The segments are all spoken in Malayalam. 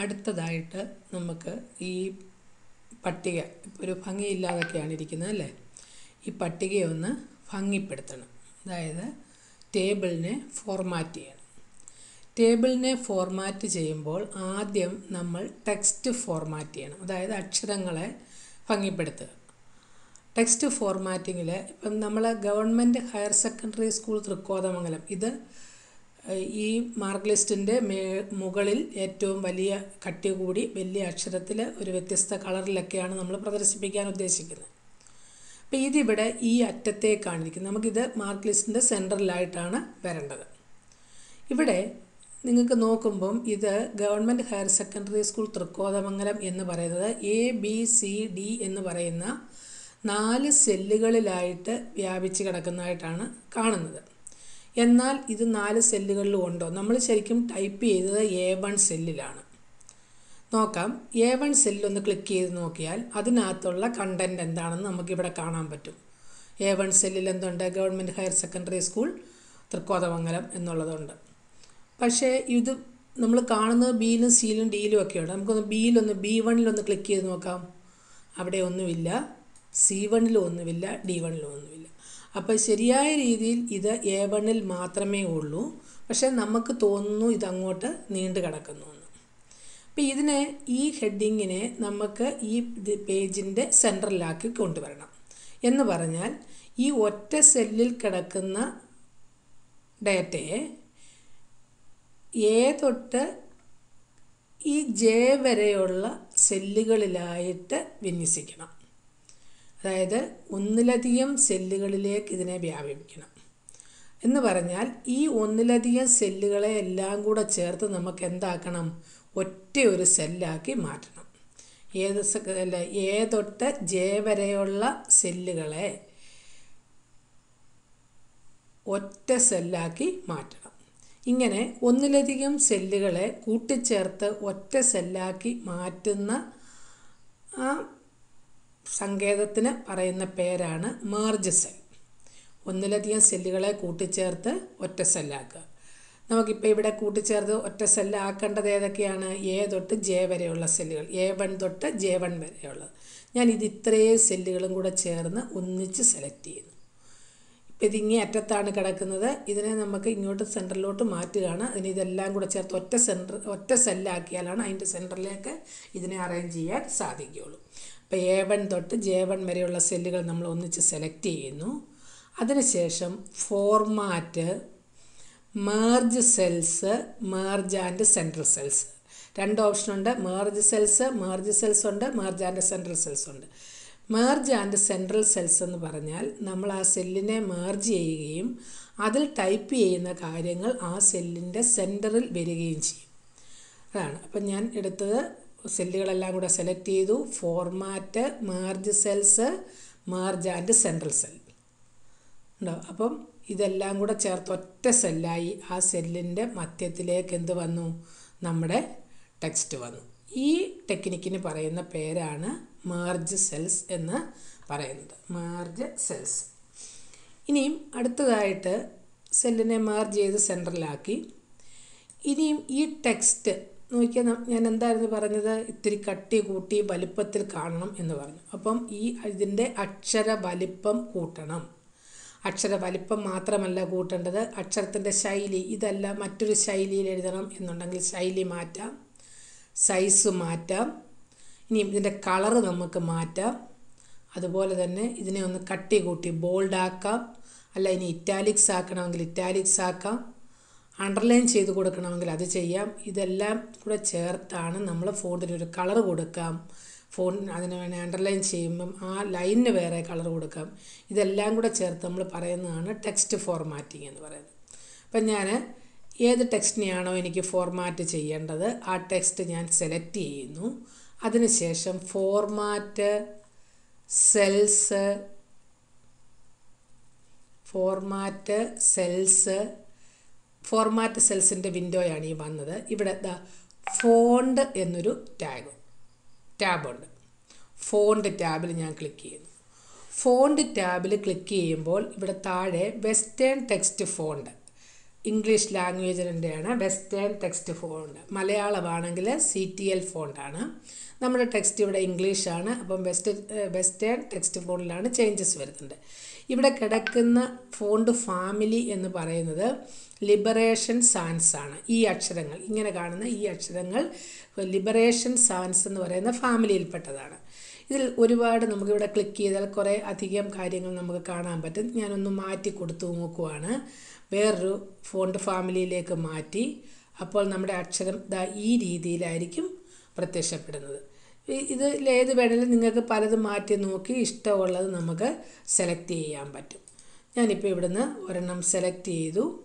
അടുത്തതായിട്ട് നമുക്ക് ഈ പട്ടിക ഒരു ഭംഗിയില്ലാതൊക്കെയാണ് ഇരിക്കുന്നത് അല്ലേ? ഈ പട്ടികയെ ഒന്ന് ഭംഗിപ്പെടുത്തണം. അതായത് ടേബിളിനെ ഫോർമാറ്റ് ചെയ്യണം. ടേബിളിനെ ഫോർമാറ്റ് ചെയ്യുമ്പോൾ ആദ്യം നമ്മൾ ടെക്സ്റ്റ് ഫോർമാറ്റ് ചെയ്യണം. അതായത് അക്ഷരങ്ങളെ ഭംഗിപ്പെടുത്തുക. ടെക്സ്റ്റ് ഫോർമാറ്റിങ്ങിൽ ഇപ്പം നമ്മൾ government higher secondary school Thrikkothamangalam ഇത് ഈ മാർക്ക് ലിസ്റ്റിന്റെ മേ മുകളിൽ ഏറ്റവും വലിയ കട്ടി കൂടി വലിയ അക്ഷരത്തിൽ ഒരു വ്യത്യസ്ത കളറിലൊക്കെയാണ് നമ്മൾ പ്രദർശിപ്പിക്കാൻ ഉദ്ദേശിക്കുന്നത്. അപ്പോൾ ഇതിവിടെ ഈ അറ്റത്തേക്കാണ് ഇരിക്കുന്നത്. നമുക്കിത് മാർക്ക് ലിസ്റ്റിന്റെ സെന്ററിലായിട്ടാണ് വരേണ്ടത്. ഇവിടെ നിങ്ങൾക്ക് നോക്കുമ്പം ഇത് government higher secondary school Thrikkothamangalam എന്ന് പറയുന്നത് എ ബി സി ഡി എന്ന് പറയുന്ന നാല് സെല്ലുകളിലായിട്ട് വ്യാപിച്ച് കിടക്കുന്നതായിട്ടാണ് കാണുന്നത്. എന്നാൽ ഇത് നാല് സെല്ലുകളിലും ഉണ്ടോ? നമ്മൾ ശരിക്കും ടൈപ്പ് ചെയ്തത് എ വൺ സെല്ലിലാണ്. നോക്കാം. എ വൺ സെല്ലൊന്ന് ക്ലിക്ക് ചെയ്ത് നോക്കിയാൽ അതിനകത്തുള്ള കണ്ടന്റ് എന്താണെന്ന് നമുക്കിവിടെ കാണാൻ പറ്റും. എ വൺ സെല്ലിൽ എന്തുണ്ട്? Government higher secondary school Thrikkothamangalam എന്നുള്ളതുണ്ട്. പക്ഷേ ഇത് നമ്മൾ കാണുന്നത് ബിയിലും സിയിലും ഡിയിലും ഒക്കെയുണ്ട്. നമുക്കൊന്ന് ബിയിലൊന്ന് ബി വണ്ണിലൊന്ന് ക്ലിക്ക് ചെയ്ത് നോക്കാം. അവിടെ ഒന്നുമില്ല. സി വണ്ണിലും ഒന്നുമില്ല. ഡി വണ്ണിലും ഒന്നുമില്ല. അപ്പോൾ ശരിയായ രീതിയിൽ ഇത് എ വണ്ണിൽ മാത്രമേ ഉള്ളൂ. പക്ഷേ നമുക്ക് തോന്നുന്നു ഇതങ്ങോട്ട് നീണ്ടു കിടക്കുന്നു എന്ന്. അപ്പോൾ ഇതിനെ ഈ ഹെഡിങ്ങിനെ നമുക്ക് ഈ പേജിന്റെ സെന്ററിലാക്കി കൊണ്ടുവരണം. എന്ന് പറഞ്ഞാൽ ഈ ഒറ്റ സെല്ലിൽ കിടക്കുന്ന ഡേറ്റയെ എ തൊട്ട് ഈ ജെ വരെയുള്ള സെല്ലുകളിലായിട്ട് വിന്യസിക്കണം. അതായത് ഒന്നിലധികം സെല്ലുകളിലേക്ക് ഇതിനെ വ്യാപിപ്പിക്കണം. എന്ന് പറഞ്ഞാൽ ഈ ഒന്നിലധികം സെല്ലുകളെ എല്ലാം കൂടെ ചേർത്ത് നമുക്ക് എന്താക്കണം? ഒറ്റ ഒരു സെല്ലാക്കി മാറ്റണം. ഏത് അല്ല എ ജെ വരെയുള്ള സെല്ലുകളെ ഒറ്റ സെല്ലാക്കി മാറ്റണം. ഇങ്ങനെ ഒന്നിലധികം സെല്ലുകളെ കൂട്ടിച്ചേർത്ത് ഒറ്റ സെല്ലാക്കി മാറ്റുന്ന ആ സങ്കേതത്തിന് പറയുന്ന പേരാണ് മേർജ് സെൽ ഒന്നിലധികം സെല്ലുകളെ കൂട്ടിച്ചേർത്ത് ഒറ്റ സെല്ലാക്കുക. നമുക്കിപ്പോൾ ഇവിടെ കൂട്ടിച്ചേർത്ത് ഒറ്റ സെല്ലാക്കേണ്ടത് ഏതൊക്കെയാണ്? എ തൊട്ട് ജെ വരെയുള്ള സെല്ലുകൾ. എ വൺ തൊട്ട് ജെ വൺ വരെയുള്ളത് ഞാൻ ഇത് ഇത്രയും സെല്ലുകളും കൂടെ ചേർന്ന് ഒന്നിച്ച് സെലക്ട് ചെയ്യുന്നു. ഇപ്പം ഇതിങ്ങി അറ്റത്താണ് കിടക്കുന്നത്. ഇതിനെ നമുക്ക് ഇങ്ങോട്ട് സെന്ററിലോട്ട് മാറ്റുകയാണ്. അതിന് ഇതെല്ലാം കൂടെ ചേർത്ത് ഒറ്റ സെന്റർ ഒറ്റ സെല്ലാക്കിയാലാണ് അതിന്റെ സെന്ററിലേക്ക് ഇതിനെ അറേഞ്ച് ചെയ്യാൻ സാധിക്കുകയുള്ളൂ. അപ്പോൾ എ വൺ തൊട്ട് ജെ വൺ വരെയുള്ള സെല്ലുകൾ നമ്മൾ ഒന്നിച്ച് സെലക്ട് ചെയ്യുന്നു. അതിനുശേഷം format merge cells merge and central cells രണ്ട് ഓപ്ഷനുണ്ട് മേർജ് സെൽസ് മേർജ് സെൽസ് ഉണ്ട് മേർജ് ആൻഡ് സെൻട്രൽ സെൽസ് ഉണ്ട്. മേർജ് ആൻഡ് സെൻട്രൽ സെൽസ് എന്ന് പറഞ്ഞാൽ നമ്മൾ ആ സെല്ലിനെ മേർജ് ചെയ്യുകയും അതിൽ ടൈപ്പ് ചെയ്യുന്ന കാര്യങ്ങൾ ആ സെല്ലിന്റെ സെന്ററിൽ വരികയും ചെയ്യും. അതാണ്. അപ്പം ഞാൻ എടുത്തത് സെല്ലുകളെല്ലാം കൂടെ സെലക്ട് ചെയ്തു. Format merge cells merge and central cell ഉണ്ടോ? അപ്പം ഇതെല്ലാം കൂടെ ചേർത്ത് ഒറ്റ സെല്ലായി ആ സെല്ലിന്റെ മധ്യത്തിലേക്ക് എന്ത് വന്നു? നമ്മുടെ ടെക്സ്റ്റ് വന്നു. ഈ ടെക്നിക്കിന് പറയുന്ന പേരാണ് മാർജ് സെൽസ് എന്ന് പറയുന്നത്. മാർജ് സെൽസ് ഇനിയും അടുത്തതായിട്ട് സെല്ലിനെ മാർജ് ചെയ്ത് സെൻട്രലാക്കി ഇനിയും ഈ ടെക്സ്റ്റ് നോക്കിയാൽ ഞാൻ എന്തായിരുന്നു പറഞ്ഞത്? ഇത്തിരി കട്ടി കൂട്ടി വലിപ്പത്തിൽ കാണണം എന്ന് പറഞ്ഞു. അപ്പം ഈ ഇതിന്റെ അക്ഷര വലിപ്പം കൂട്ടണം. അക്ഷര വലിപ്പം മാത്രമല്ല കൂട്ടേണ്ടത്. അക്ഷരത്തിന്റെ ശൈലി ഇതല്ല മറ്റൊരു ശൈലിയിൽ എഴുതണം എന്നുണ്ടെങ്കിൽ ശൈലി മാറ്റാം സൈസ് മാറ്റാം ഇനി ഇതിന്റെ കളറ് നമുക്ക് മാറ്റാം. അതുപോലെ തന്നെ ഇതിനെ ഒന്ന് കട്ടി കൂട്ടി ബോൾഡാക്കാം. അല്ല ഇനി ഇറ്റാലിക്സ് ആക്കണമെങ്കിൽ ഇറ്റാലിക്സ് ആക്കാം. അണ്ടർലൈൻ ചെയ്ത് കൊടുക്കണമെങ്കിൽ അത് ചെയ്യാം. ഇതെല്ലാം കൂടെ ചേർത്താണ് നമ്മൾ ഫോണ്ടിന് ഒരു കളർ കൊടുക്കാം. ഫോൺ അതിന് വേണേൽ അണ്ടർലൈൻ ചെയ്യുമ്പം ആ ലൈനിന് വേറെ കളർ കൊടുക്കാം. ഇതെല്ലാം കൂടെ ചേർത്ത് നമ്മൾ പറയുന്നതാണ് ടെക്സ്റ്റ് ഫോർമാറ്റിംഗ് എന്ന് പറയുന്നത്. അപ്പം ഞാൻ ഏത് ടെക്സ്റ്റിനെയാണോ എനിക്ക് ഫോർമാറ്റ് ചെയ്യേണ്ടത് ആ ടെക്സ്റ്റ് ഞാൻ സെലക്ട് ചെയ്യുന്നു. അതിനുശേഷം format cells format cells format സെൽസിന്റെ വിൻഡോയാണ് ഈ വന്നത്. ഇവിടെ ദ ഫോണ്ട് എന്നൊരു ടാഗ് ടാബുണ്ട് ഫോണ്ട് ടാബിൽ ഞാൻ ക്ലിക്ക് ചെയ്യുന്നു. ഫോണ്ട് ടാബിൽ ക്ലിക്ക് ചെയ്യുമ്പോൾ ഇവിടെ താഴെ വെസ്റ്റേൺ ടെക്സ്റ്റ് ഫോണ്ട് ഇംഗ്ലീഷ് ലാംഗ്വേജിന്റെയാണ് വെസ്റ്റേൺ ടെക്സ്റ്റ് ഫോണ്ട് മലയാളമാണെങ്കിൽ സി ടി എൽ ഫോണ്ടാണ് നമ്മുടെ ടെക്സ്റ്റ് ഇവിടെ ഇംഗ്ലീഷാണ് അപ്പം വെസ്റ്റ് വെസ്റ്റേൺ ടെക്സ്റ്റ് ഫോണ്ടിലാണ് ചേഞ്ചസ് വരുന്നുണ്ട് ഇവിടെ കിടക്കുന്ന ഫോണ്ട് ഫാമിലി എന്ന് പറയുന്നത് ലിബറേഷൻ സാൻസ് ആണ്. ഈ അക്ഷരങ്ങൾ ഇങ്ങനെ കാണുന്ന ഈ അക്ഷരങ്ങൾ ലിബറേഷൻ സാൻസ് എന്ന് പറയുന്ന ഫാമിലിയിൽപ്പെട്ടതാണ് ഇതിൽ ഒരുപാട് നമുക്കിവിടെ ക്ലിക്ക് ചെയ്താൽ കുറേ അധികം കാര്യങ്ങൾ നമുക്ക് കാണാൻ പറ്റും. ഞാനൊന്ന് മാറ്റി കൊടുത്തു നോക്കുവാണ്. വേറൊരു ഫോണ്ട് ഫാമിലിയിലേക്ക് മാറ്റി. അപ്പോൾ നമ്മുടെ അക്ഷരം ദാ ഈ രീതിയിലായിരിക്കും പ്രത്യക്ഷപ്പെടുന്നത്. ഇതിൽ ഏത് വേണമെങ്കിലും നിങ്ങൾക്ക് പലതും മാറ്റി നോക്കി ഇഷ്ടമുള്ളത് നമുക്ക് സെലക്ട് ചെയ്യാൻ പറ്റും. ഞാനിപ്പോൾ ഇവിടുന്ന് ഒരെണ്ണം സെലക്ട് ചെയ്തു.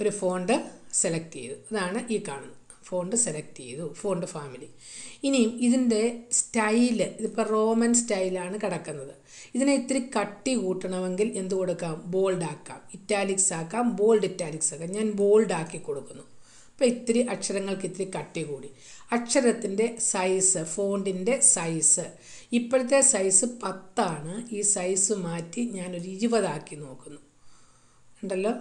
ഒരു ഫോണ്ട് സെലക്ട് ചെയ്തു. അതാണ് ഈ കാണുന്നത്. ഫോണ്ട് സെലക്ട് ചെയ്തു ഫോണ്ട് ഫാമിലി ഇനിയും ഇതിന്റെ സ്റ്റൈൽ ഇതിപ്പോൾ റോമൻ സ്റ്റൈലാണ് കിടക്കുന്നത്. ഇതിനെ ഇത്തിരി കട്ടി കൂട്ടണമെങ്കിൽ എന്ത് കൊടുക്കാം? ബോൾഡ് ആക്കാം. ഇറ്റാലിക്സ് ആക്കാം ബോൾഡ് ഇറ്റാലിക്സ് ആക്കാം. ഞാൻ ബോൾഡ് ആക്കി കൊടുക്കുന്നു. അപ്പോൾ ഇത്തിരി അക്ഷരങ്ങൾക്ക് ഇത്തിരി കട്ടി കൂടി. അക്ഷരത്തിന്റെ സൈസ് ഫോണ്ടിന്റെ സൈസ് ഇപ്പോഴത്തെ സൈസ് പത്താണ്. ഈ സൈസ് മാറ്റി ഞാനൊരു ഇരുപതാക്കി നോക്കുന്നു. ഉണ്ടല്ലോ?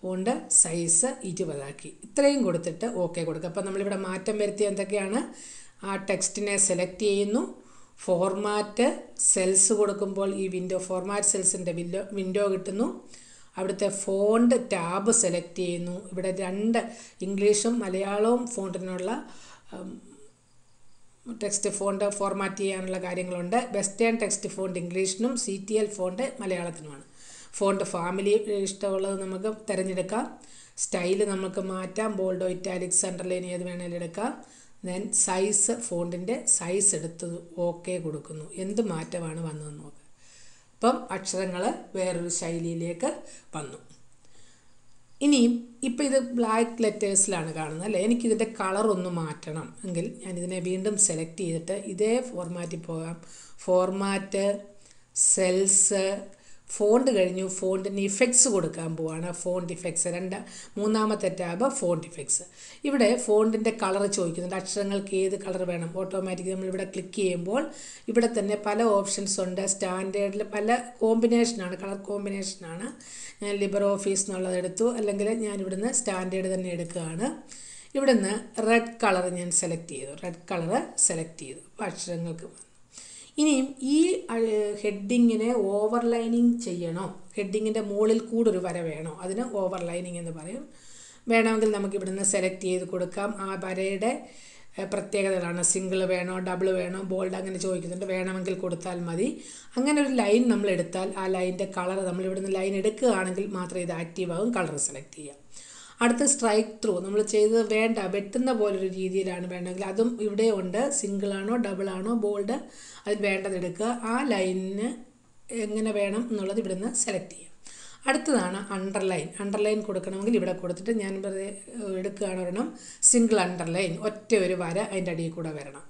ഫോണ്ട് സൈസ് ഇരുപതാക്കി. ഇത്രയും കൊടുത്തിട്ട് ഓക്കെ കൊടുക്കുക അപ്പോൾ നമ്മളിവിടെ മാറ്റം വരുത്തിയ എന്തൊക്കെയാണ്? ആ ടെക്സ്റ്റിനെ സെലക്ട് ചെയ്യുന്നു. ഫോർമാറ്റ് സെൽസ് കൊടുക്കുമ്പോൾ ഈ വിൻഡോ ഫോർമാറ്റ് സെൽസിന്റെ വിൻഡോ വിൻഡോ കിട്ടുന്നു. അവിടുത്തെ ഫോണ്ട് ടാബ് സെലക്ട് ചെയ്യുന്നു. ഇവിടെ രണ്ട് ഇംഗ്ലീഷും മലയാളവും ഫോണ്ടിനുള്ള ടെക്സ്റ്റ് ഫോണ്ട് ഫോർമാറ്റ് ചെയ്യാനുള്ള കാര്യങ്ങളുണ്ട്. വെസ്റ്റേൺ ടെക്സ്റ്റ് ഫോണ്ട് ഇംഗ്ലീഷിനും സി ടി എൽ ഫോണ്ട് മലയാളത്തിനുമാണ്. ഫോണ്ട് ഫാമിലി ഇഷ്ടമുള്ളത് നമുക്ക് തിരഞ്ഞെടുക്കാം. സ്റ്റൈൽ നമുക്ക് മാറ്റാം. ബോൾഡോ ഇറ്റാലിക് സെൻട്രലൈൻ ഏത് വേണമെങ്കിലും എടുക്കാം. ദെൻ സൈസ് ഫോണ്ടിന്റെ സൈസ് എടുത്ത് ഓക്കെ കൊടുക്കുന്നു. എന്ത് മാറ്റമാണ് വന്നതെന്ന് നോക്കുക അപ്പം അക്ഷരങ്ങൾ വേറൊരു ശൈലിയിലേക്ക് വന്നു. ഇനിയും ഇപ്പം ഇത് ബ്ലാക്ക് ലെറ്റേഴ്സിലാണ് കാണുന്നത് അല്ലേ? എനിക്കിതിന്റെ കളർ ഒന്ന് മാറ്റണം എങ്കിൽ ഞാനിതിനെ വീണ്ടും സെലക്ട് ചെയ്തിട്ട് ഇതേ ഫോർമാറ്റിൽ പോകാം. ഫോർമാറ്റ് സെൽസ് ഫോണ്ട് കഴിഞ്ഞു ഫോണ്ടിന് ഇഫക്ട്സ് കൊടുക്കാൻ പോവാണ്. ഫോണ്ട് ഇഫക്ട്സ് രണ്ട് മൂന്നാമത്തെ ടാബ് ഫോണ്ട് ഇഫക്ട്സ് ഇവിടെ ഫോണ്ടിന്റെ കളർ ചോദിക്കുന്നുണ്ട്. അക്ഷരങ്ങൾക്ക് ഏത് കളർ വേണം? ഓട്ടോമാറ്റിക് നമ്മളിവിടെ ക്ലിക്ക് ചെയ്യുമ്പോൾ ഇവിടെ തന്നെ പല ഓപ്ഷൻസ് ഉണ്ട്. സ്റ്റാൻഡേർഡിൽ പല കോമ്പിനേഷനാണ് കളർ കോമ്പിനേഷനാണ് ഞാൻ ലിബർ ഓഫീസ് എന്നുള്ളത് എടുത്തു. അല്ലെങ്കിൽ ഞാൻ ഇവിടുന്ന് സ്റ്റാൻഡേർഡ് തന്നെ എടുക്കുകയാണ്. ഇവിടുന്ന് റെഡ് കളർ ഞാൻ സെലക്ട് ചെയ്തു. റെഡ് കളർ സെലക്ട് ചെയ്തു. അക്ഷരങ്ങൾക്ക് ഇനിയും ഈ ഹെഡിങ്ങിനെ ഓവർലൈനിങ് ചെയ്യണോ. ഹെഡിങ്ങിന്റെ മുകളിൽ കൂടെ ഒരു വര വേണോ. അതിന് ഓവർലൈനിങ് എന്ന് പറയും. വേണമെങ്കിൽ നമുക്ക് ഇവിടുന്ന് സെലക്ട് ചെയ്ത് കൊടുക്കാം. ആ വരയുടെ പ്രത്യേകതകളാണ്. സിംഗിൾ വേണോ ഡബിൾ വേണോ ബോൾഡ് അങ്ങനെ ചോദിക്കുന്നുണ്ട്. വേണമെങ്കിൽ കൊടുത്താൽ മതി. അങ്ങനെ ഒരു ലൈൻ നമ്മൾ എടുത്താൽ ആ ലൈനിന്റെ കളർ നമ്മൾ ഇവിടുന്ന് ലൈൻ എടുക്കുകയാണെങ്കിൽ മാത്രമേ ഇത് ആക്റ്റീവ് ആകും. കളർ സെലക്ട് ചെയ്യാം. അടുത്ത സ്ട്രൈക്ക് ത്രൂ നമ്മൾ ചെയ്തത് വേണ്ട വെട്ടുന്ന പോലൊരു രീതിയിലാണ് വേണമെങ്കിൽ അതും ഇവിടെ ഉണ്ട്. സിംഗിളാണോ ഡബിളാണോ ബോൾഡ് അത് വേണ്ടതെടുക്കുക ആ ലൈനിന് എങ്ങനെ വേണം എന്നുള്ളത് ഇവിടുന്ന് സെലക്ട് ചെയ്യാം. അടുത്തതാണ് അണ്ടർലൈൻ അണ്ടർലൈൻ കൊടുക്കണമെങ്കിൽ ഇവിടെ കൊടുത്തിട്ട് ഞാൻ എടുക്കുകയാണ് ഒരെണ്ണം. സിംഗിൾ അണ്ടർലൈൻ ഒറ്റ ഒരു വര അതിന്റെ അടിയിൽ കൂടെ വരണം.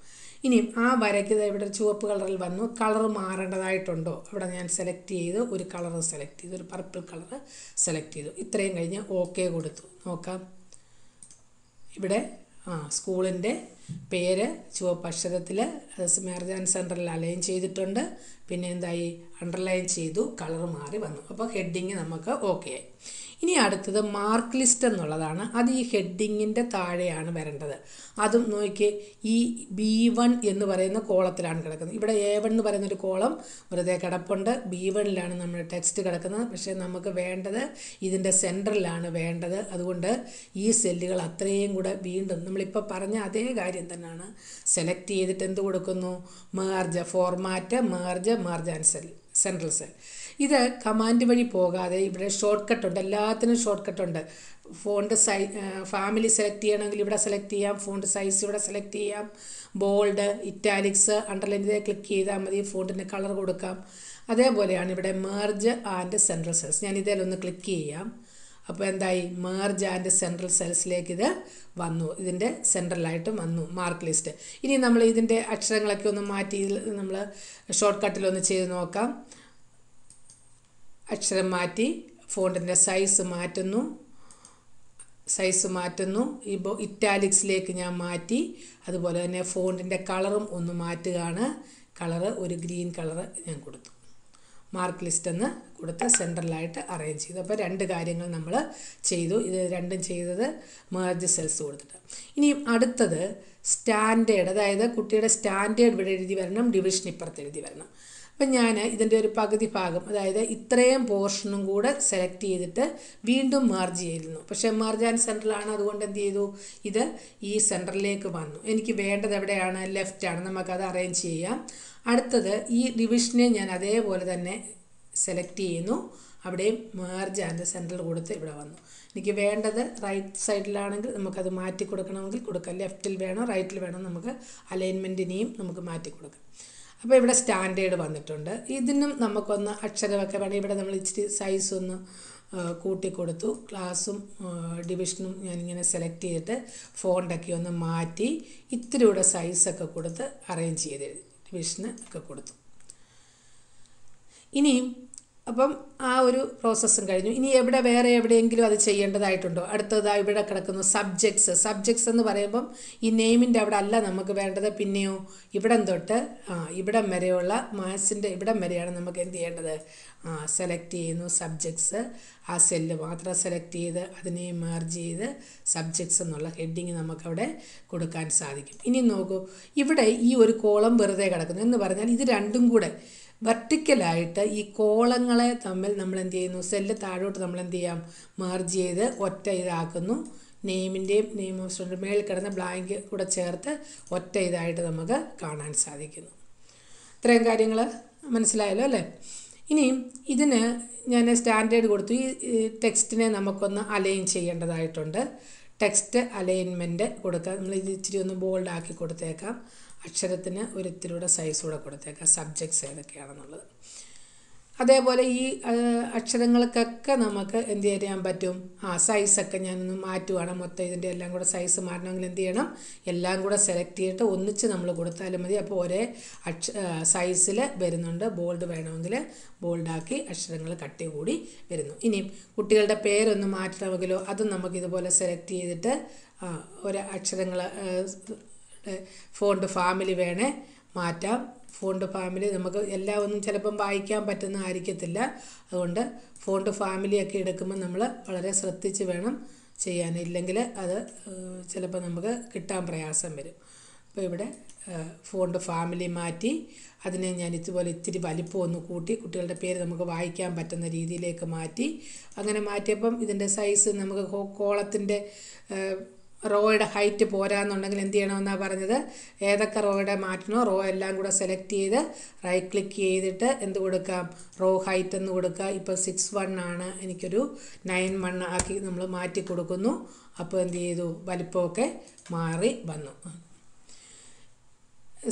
ഇനിയും ആ വരയ്ക്ക് ഇവിടെ ചുവപ്പ് കളറിൽ വന്നു. കളർ മാറേണ്ടതായിട്ടുണ്ടോ? അവിടെ ഞാൻ സെലക്ട് ചെയ്ത്. ഒരു കളർ സെലക്ട് ചെയ്തു. ഒരു പർപ്പിൾ കളർ സെലക്ട് ചെയ്തു. ഇത്രയും കഴിഞ്ഞ് ഓക്കെ കൊടുത്തു. നോക്കാം. ഇവിടെ ആ സ്കൂളിന്റെ പേര് ചുവപ്പ് അക്ഷരത്തിൽ അത് മേർജാൻ സെന്ററിൽ അലൈൻ ചെയ്തിട്ടുണ്ട്. പിന്നെ എന്തായി? അണ്ടർലൈൻ ചെയ്തു. കളർ മാറി വന്നു. അപ്പോൾ ഹെഡിങ് നമുക്ക് ഓക്കെ ആയി. ഇനി അടുത്തത് മാർക്ക് ലിസ്റ്റ് എന്നുള്ളതാണ്. അത് ഈ ഹെഡിങ്ങിന്റെ താഴെയാണ് വരേണ്ടത്. അതും നോക്കി ഈ ബി വൺ എന്ന് പറയുന്ന കോളത്തിലാണ് കിടക്കുന്നത്. ഇവിടെ എ വൺ എന്ന് പറയുന്ന ഒരു കോളം വെറുതെ കിടപ്പുണ്ട്. ബി വണ്ണിലാണ് നമ്മുടെ ടെക്സ്റ്റ് കിടക്കുന്നത്. പക്ഷേ നമുക്ക് വേണ്ടത് ഇതിന്റെ സെന്ററിലാണ് വേണ്ടത്. അതുകൊണ്ട് ഈ സെല്ലുകൾ അത്രയും കൂടെ വീണ്ടും നമ്മളിപ്പോൾ പറഞ്ഞ അതേ കാര്യം തന്നെയാണ്. സെലക്ട് ചെയ്തിട്ട് എന്ത് കൊടുക്കുന്നു? Merge format merge merge and cell central cell. ഇത് കമാൻഡ് വഴി പോകാതെ ഇവിടെ ഷോർട്ട് കട്ട് ഉണ്ട്. എല്ലാത്തിനും ഷോർട്ട് കട്ട് ഉണ്ട് ഫോണ്ട് സൈ ഫാമിലി സെലക്ട് ചെയ്യണമെങ്കിൽ ഇവിടെ സെലക്ട് ചെയ്യാം. ഫോണ്ട് സൈസ് ഇവിടെ സെലക്ട് ചെയ്യാം. ബോൾഡ് ഇറ്റാലിക്സ് അണ്ടർലൈൻ ഇതേ ക്ലിക്ക് ചെയ്താൽ മതി. ഫോണ്ടിന്റെ കളർ കൊടുക്കാം. അതേപോലെയാണ് ഇവിടെ മേർജ് ആൻഡ് സെൻട്രൽ സെൽസ് ഞാൻ ഇതിലൊന്ന് ക്ലിക്ക് ചെയ്യാം. അപ്പോൾ എന്തായി? മേർജ് ആൻഡ് സെൻട്രൽ സെൽസിലേക്ക് ഇത് വന്നു. ഇതിന്റെ സെൻട്രലായിട്ട് വന്നു. മാർക്ക് ലിസ്റ്റ് ഇനി നമ്മൾ ഇതിന്റെ അക്ഷരങ്ങളൊക്കെ ഒന്ന് മാറ്റി നമ്മൾ ഷോർട്ട് കട്ടിലൊന്ന് ചെയ്ത് നോക്കാം. അക്ഷരം മാറ്റി ഫോണ്ടിന്റെ സൈസ് മാറ്റുന്നു. സൈസ് മാറ്റുന്നു. ഇപ്പോൾ ഇറ്റാലിക്സിലേക്ക് ഞാൻ മാറ്റി. അതുപോലെ തന്നെ ഫോണ്ടിന്റെ കളറും ഒന്ന് മാറ്റുകയാണ്. കളറ് ഒരു ഗ്രീൻ കളറ് ഞാൻ കൊടുത്തു. മാർക്ക് ലിസ്റ്റ് എന്ന് കൊടുത്ത് സെൻട്രലായിട്ട് അറേഞ്ച് ചെയ്തു. അപ്പോൾ രണ്ട് കാര്യങ്ങൾ നമ്മൾ ചെയ്തു. ഇത് രണ്ടും ചെയ്തത് മേർജ് സെൽസ് കൊടുത്തിട്ട്. ഇനി അടുത്തത് സ്റ്റാൻഡേർഡ് അതായത് കുട്ടിയുടെ സ്റ്റാൻഡേർഡ് ഇവിടെ എഴുതി വരണം ഡിവിഷൻ ഇപ്പുറത്ത് എഴുതി വരണം. അപ്പം ഞാൻ ഇതിന്റെ ഒരു പകുതി ഭാഗം അതായത് ഇത്രയും പോർഷനും കൂടെ സെലക്ട് ചെയ്തിട്ട് വീണ്ടും മാർജ് ചെയ്തിരുന്നു. പക്ഷേ മാർജ് ആൻഡ് സെൻട്രലാണ് അതുകൊണ്ട് എന്ത് ചെയ്തു? ഇത് ഈ സെന്ററിലേക്ക് വന്നു. എനിക്ക് വേണ്ടത് എവിടെയാണ്? ലെഫ്റ്റാണ് നമുക്കത് അറേഞ്ച് ചെയ്യാം. അടുത്തത് ഈ ഡിവിഷനെ ഞാൻ അതേപോലെ തന്നെ സെലക്ട് ചെയ്യുന്നു. അവിടെയും മാർജ് ആൻഡ് സെൻട്രൽ കൊടുത്ത് ഇവിടെ വന്നു. എനിക്ക് വേണ്ടത് റൈറ്റ് സൈഡിലാണെങ്കിൽ നമുക്കത് മാറ്റി കൊടുക്കണമെങ്കിൽ കൊടുക്കാം. ലെഫ്റ്റിൽ വേണോ റൈറ്റിൽ വേണോ നമുക്ക് അലൈൻമെന്റിനെയും നമുക്ക് മാറ്റി കൊടുക്കാം. അപ്പോൾ ഇവിടെ സ്റ്റാൻഡേർഡ് വന്നിട്ടുണ്ട്. ഇതിനും നമുക്കൊന്ന് അക്ഷരമൊക്കെ വേണം ഇവിടെ നമ്മൾ ഇച്ചിരി സൈസ് ഒന്ന് കൂട്ടി കൊടുത്തു ക്ലാസ്സും ഡിവിഷനും ഞാനിങ്ങനെ സെലക്ട് ചെയ്തിട്ട് ഫോണ്ടൊക്കെ ഒന്ന് മാറ്റി ഇത്തിരി കൂടെ സൈസൊക്കെ കൊടുത്ത് അറേഞ്ച് ചെയ്ത് ഡിവിഷന് ഒക്കെ കൊടുത്തു. ഇനിയും അപ്പം ആ ഒരു പ്രോസസ്സും കഴിഞ്ഞു. ഇനി എവിടെ വേറെ എവിടെയെങ്കിലും അത് ചെയ്യേണ്ടതായിട്ടുണ്ടോ? അടുത്തതായി ഇവിടെ കിടക്കുന്നു സബ്ജക്ട്സ് സബ്ജക്ട്സ് എന്ന് പറയുമ്പം ഈ നെയിമിന്റെ അവിടെ അല്ല നമുക്ക് വേണ്ടത്. പിന്നെയോ ഇവിടം തൊട്ട് ആ ഇവിടം വരെയുള്ള മാത്സിന്റെ ഇവിടം വരെയാണ് നമുക്ക് എന്ത് ചെയ്യേണ്ടത്? ആ സെലക്ട് ചെയ്യുന്നു സബ്ജക്ട്സ് ആ സെല്ല് മാത്രം സെലക്ട് ചെയ്ത് അതിനെ മാർജ് ചെയ്ത് സബ്ജക്ട്സ് എന്നുള്ള ഹെഡിങ് നമുക്കവിടെ കൊടുക്കാൻ സാധിക്കും. ഇനി നോക്കൂ. ഇവിടെ ഈ ഒരു കോളം വെറുതെ കിടക്കുന്നു എന്ന് പറഞ്ഞാൽ ഇത് രണ്ടും കൂടെ വെർട്ടിക്കലായിട്ട് ഈ കോളങ്ങളെ തമ്മിൽ നമ്മൾ എന്ത് ചെയ്യുന്നു സെല്ല് താഴോട്ട് നമ്മൾ എന്ത് ചെയ്യാം മെർജ് ചെയ്ത് ഒറ്റ ഇതാക്കുന്നു. നെയിമിന്റെയും നെയിം ഓഫ് സ്റ്റുഡന്റ് മേളിൽ കിടന്ന ബ്ലാങ്ക് കൂടെ ചേർത്ത് ഒറ്റ ഇതായിട്ട് നമുക്ക് കാണാൻ സാധിക്കുന്നു. ഇത്രയും കാര്യങ്ങൾ മനസ്സിലായല്ലോ അല്ലേ? ഇനിയും ഇതിന് ഞാൻ സ്റ്റാൻഡേർഡ് കൊടുത്തു. ഈ ടെക്സ്റ്റിനെ നമുക്കൊന്ന് അലൈൻ ചെയ്യേണ്ടതായിട്ടുണ്ട്. ടെക്സ്റ്റ് അലൈൻമെന്റ് കൊടുക്കാം. നമ്മൾ ഇത് ഇച്ചിരി ഒന്ന് ബോൾഡ് ആക്കി കൊടുത്തേക്കാം. അക്ഷരത്തിന് ഒരു ഇത്തിരി കൂടെ സൈസ് കൂടെ കൊടുത്തേക്കാം. സബ്ജക്ട്സ് ഏതൊക്കെയാണെന്നുള്ളത്. അതേപോലെ ഈ അക്ഷരങ്ങൾക്കൊക്കെ നമുക്ക് എന്ത് ചെയ്യാൻ പറ്റും? ആ സൈസൊക്കെ ഞാനൊന്ന് മാറ്റുവാണ്. മൊത്തം ഇതിന്റെ എല്ലാം കൂടെ സൈസ് മാറ്റണമെങ്കിൽ എന്ത് ചെയ്യണം? എല്ലാം കൂടെ സെലക്ട് ചെയ്തിട്ട് ഒന്നിച്ച് നമ്മൾ കൊടുത്താലും മതി. അപ്പോൾ ഒരേ അക്ഷ സൈസിൽ വരുന്നുണ്ട്. ബോൾഡ് വേണമെങ്കിൽ ബോൾഡാക്കി അക്ഷരങ്ങൾ കട്ടി കൂടി വരുന്നു. ഇനിയും കുട്ടികളുടെ പേരൊന്ന് മാറ്റണമെങ്കിലോ അതും നമുക്ക് ഇതുപോലെ സെലക്ട് ചെയ്തിട്ട് ഒരു അക്ഷരങ്ങൾ ഫോണ്ട് ഫാമിലി വേണേ മാറ്റാം. ഫോണ്ട് ഫാമിലി നമുക്ക് എല്ലാ ഒന്നും ചിലപ്പം വായിക്കാൻ പറ്റുന്ന ആയിരിക്കത്തില്ല അതുകൊണ്ട് ഫോണ്ട് ഫാമിലിയൊക്കെ എടുക്കുമ്പോൾ നമ്മൾ വളരെ ശ്രദ്ധിച്ച് വേണം ചെയ്യാൻ. ഇല്ലെങ്കിൽ അത് ചിലപ്പോൾ നമുക്ക് കിട്ടാൻ പ്രയാസം വരും. അപ്പോൾ ഇവിടെ ഫോണ്ട് ഫാമിലി മാറ്റി അതിനെ ഞാൻ ഇതുപോലെ ഇത്തിരി വലിപ്പം ഒന്ന് കൂട്ടി കുട്ടികളുടെ പേര് നമുക്ക് വായിക്കാൻ പറ്റുന്ന രീതിയിലേക്ക് മാറ്റി. അങ്ങനെ മാറ്റിയപ്പം ഇതിന്റെ സൈസ് നമുക്ക് കോളത്തിന്റെ റോയുടെ ഹൈറ്റ് പോരാന്നുണ്ടെങ്കിൽ എന്ത് ചെയ്യണമെന്നാണ് പറഞ്ഞത്? ഏതൊക്കെ റോയുടെ മാറ്റണോ റോ എല്ലാം കൂടെ സെലക്ട് ചെയ്ത് റൈറ്റ് ക്ലിക്ക് ചെയ്തിട്ട് എന്ത് കൊടുക്കാം? റോ ഹൈറ്റ് എന്ന് കൊടുക്കുക. ഇപ്പോൾ സിക്സ് വൺ ആണ്. എനിക്കൊരു നയൻ വൺ ആക്കി നമ്മൾ മാറ്റി കൊടുക്കുന്നു. അപ്പോൾ എന്ത് ചെയ്തു? വലിപ്പമൊക്കെ മാറി വന്നു.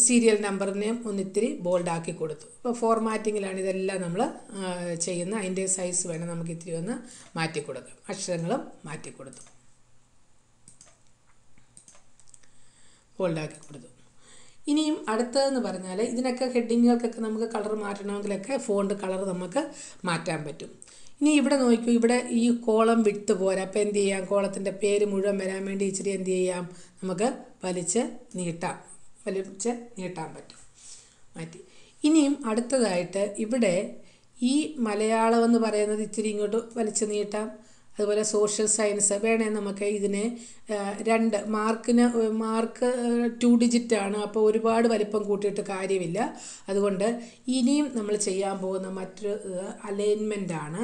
സീരിയൽ നമ്പറിനെയും ഒന്നിത്തിരി ബോൾഡാക്കി കൊടുത്തു. അപ്പോൾ ഫോർമാറ്റിങ്ങിലാണ് ഇതെല്ലാം നമ്മൾ ചെയ്യുന്നത്. അതിന്റെ സൈസ് വേണം നമുക്ക് ഇത്തിരി ഒന്ന് മാറ്റി കൊടുക്കാം അക്ഷരങ്ങളും മാറ്റി കൊടുത്തു. ഹോൾഡാക്കി കൊടുത്തു ഇനിയും അടുത്തതെന്ന് പറഞ്ഞാൽ ഇതിനൊക്കെ ഹെഡിങ്ങുകൾക്കൊക്കെ നമുക്ക് കളർ മാറ്റണമെങ്കിലൊക്കെ ഫോണ്ട് കളർ നമുക്ക് മാറ്റാൻ പറ്റും. ഇനി ഇവിടെ നോക്കൂ ഇവിടെ ഈ കോളം വിട്ട് പോരാ. അപ്പോൾ എന്ത് ചെയ്യാം? കോളത്തിന്റെ പേര് മുഴുവൻ വരാൻ വേണ്ടി ഇച്ചിരി എന്ത് ചെയ്യാം? നമുക്ക് വലിച്ച് നീട്ടാം. വലിച്ച് നീട്ടാൻ പറ്റും. മാറ്റി. ഇനിയും അടുത്തതായിട്ട് ഇവിടെ ഈ മലയാളം എന്ന് പറയുന്നത് ഇച്ചിരി ഇങ്ങോട്ട് വലിച്ചു നീട്ടാം. അതുപോലെ സോഷ്യൽ സയൻസ് വേണേൽ നമുക്ക് ഇതിനെ രണ്ട് മാർക്കിന് മാർക്ക് ടു ഡിജിറ്റ് ആണ്. അപ്പോൾ ഒരുപാട് വലിപ്പം കൂട്ടിയിട്ട് കാര്യമില്ല. അതുകൊണ്ട് ഇനിയും നമ്മൾ ചെയ്യാൻ പോകുന്ന മറ്റൊരു അലൈൻമെന്റ് ആണ്.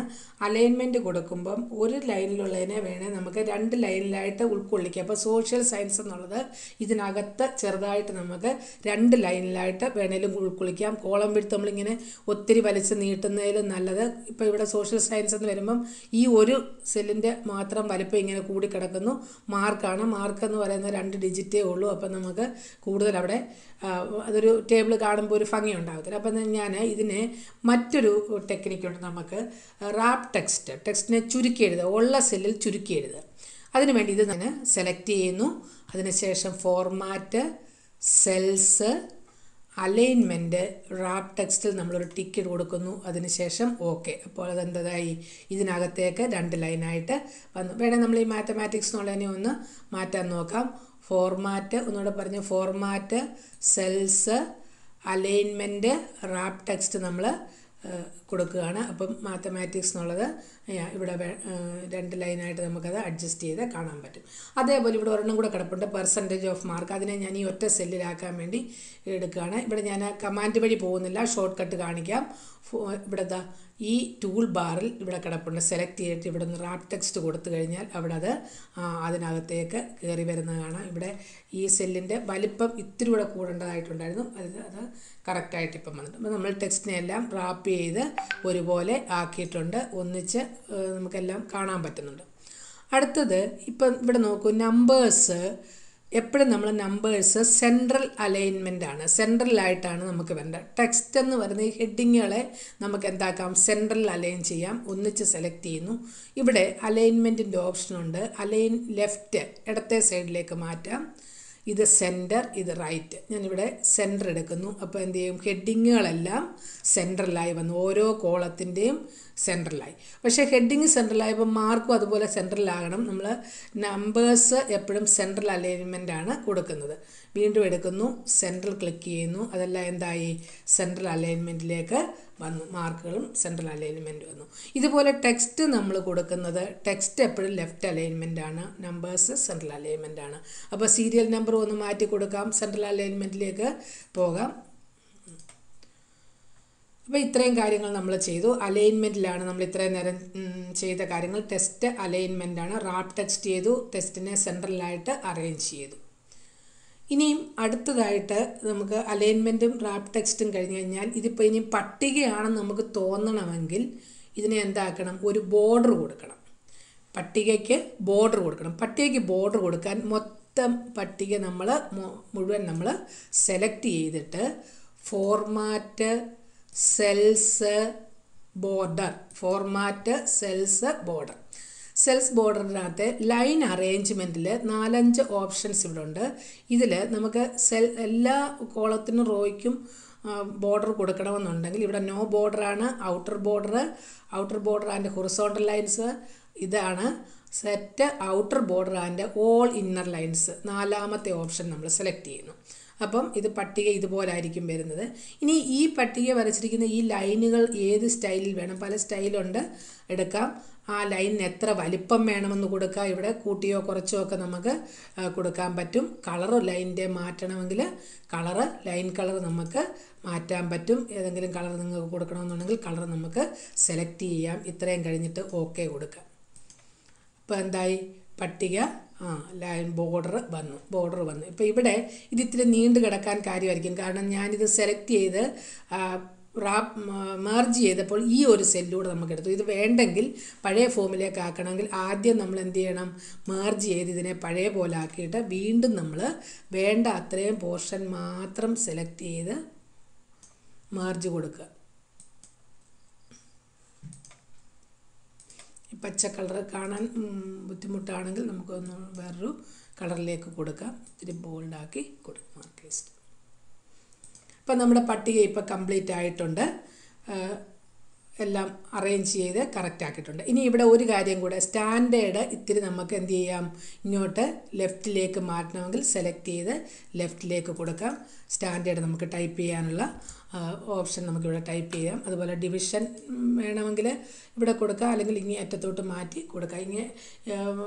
അലൈൻമെന്റ് കൊടുക്കുമ്പം ഒരു ലൈനിലുള്ളതിനെ വേണേൽ നമുക്ക് രണ്ട് ലൈനിലായിട്ട് ഉൾക്കൊള്ളിക്കാം. അപ്പോൾ സോഷ്യൽ സയൻസ് എന്നുള്ളത് ഇതിനകത്ത് ചെറുതായിട്ട് നമുക്ക് രണ്ട് ലൈനിലായിട്ട് വേണേലും ഉൾക്കൊള്ളിക്കാം. കോളം വിട്ട് നമ്മളിങ്ങനെ ഒത്തിരി വലിച്ച് നീട്ടുന്നതിലും നല്ലത്. ഇപ്പോൾ ഇവിടെ സോഷ്യൽ സയൻസ് എന്ന് വരുമ്പം ഈ ഒരു സെല്ലിന്റെ മാത്രം വലിപ്പം ഇങ്ങനെ കൂടി കിടക്കുന്നു മാർക്കാണ്. മാർക്ക് എന്ന് പറയുന്ന രണ്ട് ഡിജിറ്റേ ഉള്ളൂ. അപ്പം നമുക്ക് കൂടുതൽ അവിടെ അതൊരു ടേബിൾ കാണുമ്പോൾ ഒരു ഭംഗി ഉണ്ടാകത്തില്ല അപ്പം ഞാൻ ഇതിനെ മറ്റൊരു ടെക്നിക്കുണ്ട് നമുക്ക്. Wrap text. ടെക്സ്റ്റിനെ ചുരുക്കി എഴുതുക. ഉള്ള സെല്ലിൽ ചുരുക്കി എഴുതുക. അതിനു വേണ്ടി ഇത് ഞാൻ സെലക്ട് ചെയ്യുന്നു. അതിനുശേഷം ഫോർമാറ്റ് സെൽസ് അലൈൻമെന്റ് റാപ്പ് ടെക്സ്റ്റിൽ നമ്മളൊരു ടിക്കറ്റ് കൊടുക്കുന്നു. അതിനുശേഷം ഓക്കെ അപ്പോൾ അതെന്തതായി ഇതിനകത്തേക്ക് രണ്ട് ലൈനായിട്ട് വന്നു. വേണേൽ നമ്മൾ ഈ മാത്തമാറ്റിക്സ് എന്നുള്ളതിനെ ഒന്ന് മാറ്റാൻ നോക്കാം. ഫോർമാറ്റ് ഒന്നുകൂടെ പറഞ്ഞ് format cells alignment wrap text നമ്മൾ കൊടുക്കുകയാണ്. അപ്പം മാത്തമാറ്റിക്സ് എന്നുള്ളത് ഇവിടെ രണ്ട് ലൈനായിട്ട് നമുക്കത് അഡ്ജസ്റ്റ് ചെയ്ത് കാണാൻ പറ്റും. അതേപോലെ ഇവിടെ ഒരെണ്ണം കൂടെ കിടപ്പുണ്ട് പെർസെന്റേജ് ഓഫ് മാർക്ക് അതിനെ ഞാൻ ഈ ഒറ്റ സെല്ലിലാക്കാൻ വേണ്ടി എടുക്കുകയാണ്. ഇവിടെ ഞാൻ കമാൻഡ് വഴി പോകുന്നില്ല ഷോർട്ട് കട്ട് കാണിക്കാം. ഇവിടുത്തെ ഈ ടൂൾ ബാറിൽ ഇവിടെ കിടപ്പുണ്ട്. സെലക്ട് ചെയ്തിട്ട് ഇവിടെ നിന്ന് റാപ്പ് ടെക്സ്റ്റ് കൊടുത്തു കഴിഞ്ഞാൽ അവിടെ അത് അതിനകത്തേക്ക് കയറി വരുന്നത് കാണാം ഇവിടെ ഈ സെല്ലിന്റെ വലിപ്പം ഇത്തിരി കൂടെ കൂടേണ്ടതായിട്ടുണ്ടായിരുന്നു. അത് അത് കറക്റ്റായിട്ട് ഇപ്പം വന്നിട്ട് അപ്പോൾ നമ്മൾ ടെക്സ്റ്റിനെ എല്ലാം റാപ്പ് ചെയ്ത് ഒരുപോലെ ആക്കിയിട്ടുണ്ട്. ഒന്നിച്ച് നമുക്കെല്ലാം കാണാൻ പറ്റുന്നുണ്ട്. അടുത്തത് ഇപ്പം ഇവിടെ നോക്കൂ നമ്പേഴ്സ് എപ്പോഴും നമ്മൾ നമ്പേഴ്സ് സെൻട്രൽ അലൈൻമെന്റ് ആണ്. സെൻട്രലായിട്ടാണ് നമുക്ക് വരേണ്ടത്. ടെക്സ്റ്റ് എന്ന് പറയുന്ന ഈ ഹെഡിങ്ങുകളെ നമുക്ക് എന്താക്കാം? സെൻട്രൽ അലൈൻ ചെയ്യാം. ഒന്നിച്ച് സെലക്ട് ചെയ്യുന്നു. ഇവിടെ അലൈൻമെന്റിന്റെ ഓപ്ഷനുണ്ട് അലൈൻ ലെഫ്റ്റ് ഇടത്തെ സൈഡിലേക്ക് മാറ്റാം. ഇത് സെന്റർ ഇത് റൈറ്റ് ഞാനിവിടെ സെന്റർ എടുക്കുന്നു. അപ്പോൾ എന്ത് ചെയ്യും? ഹെഡിങ്ങുകളെല്ലാം സെന്ററിലായി വന്നു. ഓരോ കോളത്തിന്റെയും സെൻട്രലായി പക്ഷേ ഹെഡിങ് സെൻട്രലായപ്പോൾ മാർക്കും അതുപോലെ സെൻട്രലാകണം നമ്മൾ നമ്പേഴ്സ് എപ്പോഴും സെൻട്രൽ അലൈൻമെന്റ് ആണ് കൊടുക്കുന്നത്. വീണ്ടും എടുക്കുന്നു സെൻട്രൽ ക്ലിക്ക് ചെയ്യുന്നു. അതെല്ലാം എന്തായി? സെൻട്രൽ അലൈൻമെന്റിലേക്ക് വന്നു. മാർക്കുകളും സെൻട്രൽ അലൈൻമെന്റ് വന്നു. ഇതുപോലെ ടെക്സ്റ്റ് നമ്മൾ കൊടുക്കുന്നത് ടെക്സ്റ്റ് എപ്പോഴും ലെഫ്റ്റ് അലൈൻമെന്റ് ആണ്. നമ്പേഴ്സ് സെൻട്രൽ അലൈൻമെന്റ് ആണ്. അപ്പോൾ സീരിയൽ നമ്പർ ഒന്ന് മാറ്റി കൊടുക്കാം. സെൻട്രൽ അലൈൻമെന്റിലേക്ക് പോകാം. അപ്പോൾ ഇത്രയും കാര്യങ്ങൾ നമ്മൾ ചെയ്തു. അലൈൻമെന്റിലാണ് നമ്മൾ ഇത്രയും നേരം ചെയ്ത കാര്യങ്ങൾ. ടെസ്റ്റ് അലൈൻമെന്റാണ് റാപ്പ് ടെക്സ്റ്റ് ചെയ്തു. ടെസ്റ്റിനെ സെൻട്രലായിട്ട് അറേഞ്ച് ചെയ്തു. ഇനിയും അടുത്തതായിട്ട് നമുക്ക് അലൈൻമെന്റും റാപ്പ് ടെക്സ്റ്റും കഴിഞ്ഞ് കഴിഞ്ഞാൽ ഇതിപ്പോൾ ഇനി പട്ടികയാണെന്ന് നമുക്ക് തോന്നണമെങ്കിൽ ഇതിനെ എന്താക്കണം? ഒരു ബോർഡർ കൊടുക്കണം. പട്ടികയ്ക്ക് ബോർഡർ കൊടുക്കണം. പട്ടികയ്ക്ക് ബോർഡർ കൊടുക്കാൻ മൊത്തം പട്ടിക നമ്മൾ മുഴുവൻ നമ്മൾ സെലക്ട് ചെയ്തിട്ട് format cells border format cells border. Cells ബോർഡറിനകത്തെ line അറേഞ്ച്മെന്റിൽ നാലഞ്ച് ഓപ്ഷൻസ് ഇവിടെ ഉണ്ട്. ഇതിൽ നമുക്ക് സെൽ എല്ലാ കോളത്തിനും റോയ്ക്കും ബോർഡർ കൊടുക്കണമെന്നുണ്ടെങ്കിൽ ഇവിടെ no ബോർഡറാണ് outer border outer border and horizontal lines ഇതാണ് set outer border and all inner lines നാലാമത്തെ ഓപ്ഷൻ നമ്മൾ സെലക്ട് ചെയ്യുന്നു. അപ്പം ഇത് പട്ടിക ഇതുപോലായിരിക്കും വരുന്നത്. ഇനി ഈ പട്ടിക വരച്ചിരിക്കുന്ന ഈ ലൈനുകൾ ഏത് സ്റ്റൈലിൽ വേണം? പല സ്റ്റൈലുണ്ട്. എടുക്കാം. ആ ലൈനിന് എത്ര വലിപ്പം വേണമെന്ന് കൊടുക്കാം. ഇവിടെ കൂട്ടിയോ കുറച്ചോ ഒക്കെ നമുക്ക് കൊടുക്കാൻ പറ്റും. കളർ ലൈനിന്റെ മാറ്റണമെങ്കിൽ കളറ് ലൈൻ കളർ നമുക്ക് മാറ്റാൻ പറ്റും. ഏതെങ്കിലും കളർ നിങ്ങൾക്ക് കൊടുക്കണമെന്നുണ്ടെങ്കിൽ കളർ നമുക്ക് സെലക്ട് ചെയ്യാം. ഇത്രയും കഴിഞ്ഞിട്ട് ഓക്കെ കൊടുക്കാം. അപ്പോൾ എന്തായി? പട്ടിക ആ ലൈൻ ബോർഡർ വന്നു ബോർഡർ വന്നു. ഇപ്പോൾ ഇവിടെ ഇത് ഇത്തിരി നീണ്ടു കിടക്കാൻ കാര്യമായിരിക്കും. കാരണം ഞാനിത് സെലക്ട് ചെയ്ത് റാപ്പ് മെർജ് ചെയ്തപ്പോൾ ഈ ഒരു സെല്ലൂടെ നമുക്ക് എടുത്തു. ഇത് വേണ്ടെങ്കിൽ പഴയ ഫോമിലേക്ക് ആക്കണമെങ്കിൽ ആദ്യം നമ്മൾ എന്ത് ചെയ്യണം? മെർജ് ചെയ്ത് ഇതിനെ പഴയ പോലെ ആക്കിയിട്ട് വീണ്ടും നമ്മൾ വേണ്ട അത്രയും പോർഷൻ മാത്രം സെലക്ട് ചെയ്ത് മെർജ് കൊടുക്കുക. പച്ച കളർ കാണാൻ ബുദ്ധിമുട്ടാണെങ്കിൽ നമുക്കൊന്ന് വേറൊരു കളറിലേക്ക് കൊടുക്കാം. ഇത്തിരി ബോൾഡാക്കി കൊടുക്കും മാർക്ക് ലിസ്റ്റ് അപ്പം നമ്മുടെ പട്ടിക ഇപ്പോൾ കംപ്ലീറ്റ് ആയിട്ടുണ്ട്. എല്ലാം അറേഞ്ച് ചെയ്ത് കറക്റ്റ് ആക്കിയിട്ടുണ്ട്. ഇനി ഇവിടെ ഒരു കാര്യം കൂടെ സ്റ്റാൻഡേർഡ് ഇത്തിരി നമുക്ക് എന്ത് ചെയ്യാം? ഇങ്ങോട്ട് ലെഫ്റ്റിലേക്ക് മാറ്റണമെങ്കിൽ സെലക്ട് ചെയ്ത് ലെഫ്റ്റിലേക്ക് കൊടുക്കാം. സ്റ്റാൻഡേർഡ് നമുക്ക് ടൈപ്പ് ചെയ്യാനുള്ള ഓപ്ഷൻ നമുക്കിവിടെ ടൈപ്പ് ചെയ്യാം. അതുപോലെ ഡിവിഷൻ വേണമെങ്കിൽ ഇവിടെ കൊടുക്കാം. അല്ലെങ്കിൽ ഇങ്ങനെ അറ്റത്തോട്ട് മാറ്റി കൊടുക്കാം. ഇങ്ങനെ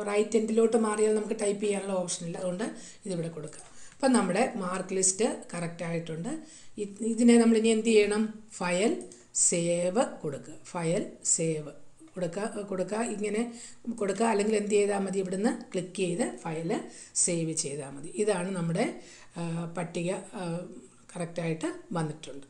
റൈറ്റ് എൻഡിലോട്ട് മാറിയാൽ നമുക്ക് ടൈപ്പ് ചെയ്യാനുള്ള ഓപ്ഷൻ ഇല്ല. അതുകൊണ്ട് ഇതിവിടെ കൊടുക്കാം. അപ്പം നമ്മുടെ മാർക്ക് ലിസ്റ്റ് കറക്റ്റ് ആയിട്ടുണ്ട്. ഇതിനെ നമ്മൾ ഇനി എന്ത് ചെയ്യണം? ഫയൽ സേവ് കൊടുക്കുക ഫയൽ സേവ്. കൊടുക്കുക കൊടുക്കുക ഇങ്ങനെ കൊടുക്കുക അല്ലെങ്കിൽ എന്ത് ചെയ്താൽ മതി? ഇവിടുന്ന് ക്ലിക്ക് ചെയ്ത് ഫയൽ സേവ് ചെയ്താൽ മതി. ഇതാണ് നമ്മുടെ പട്ടിക കറക്റ്റായിട്ട് വന്നിട്ടുണ്ട്.